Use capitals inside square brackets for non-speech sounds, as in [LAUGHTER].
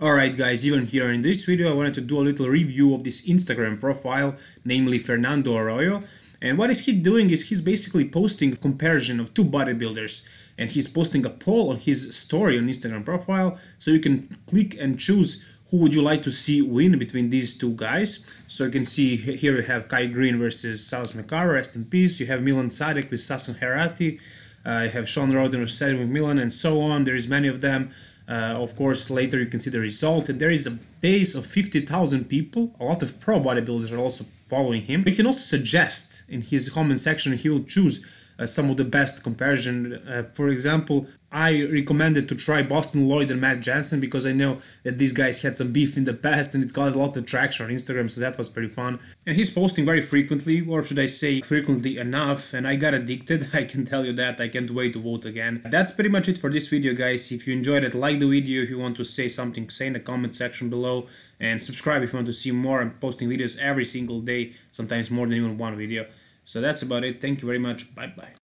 Alright guys, even here in this video I wanted to do a little review of this Instagram profile, namely Fernando Arroyo. And what is he doing is he's basically posting a comparison of two bodybuilders and he's posting a poll on his story on Instagram profile so you can click and choose who would you like to see win between these two guys. So you can see here you have Kai Greene versus Dallas McCarver, rest in peace. You have Milan Sadek with Sasan Heirati. You have Shawn Rhoden Cedric McMillan and so on. There is many of them. Uh, of course, later you can see the result, and there is a base of 50,000 people. A lot of pro bodybuilders are also following him. We can also suggest in his comment section he will choose uh, some of the best comparison. Uh, for example, I recommended to try Boston Loyd and Matt Jensen because I know that these guys had some beef in the past and it caused a lot of traction on Instagram, so that was pretty fun. And he's posting very frequently, or should I say frequently enough, and I got addicted, [LAUGHS] I can tell you that, I can't wait to vote again. That's pretty much it for this video guys, if you enjoyed it, like the video, if you want to say something, say in the comment section below, and subscribe if you want to see more, I'm posting videos every single day, sometimes more than even one video. So that's about it, thank you very much, bye bye.